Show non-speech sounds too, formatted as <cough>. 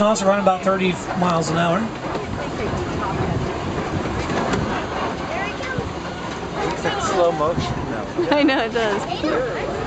can also run about 30 miles an hour. Looks like slow motion. No. <laughs> I know it does.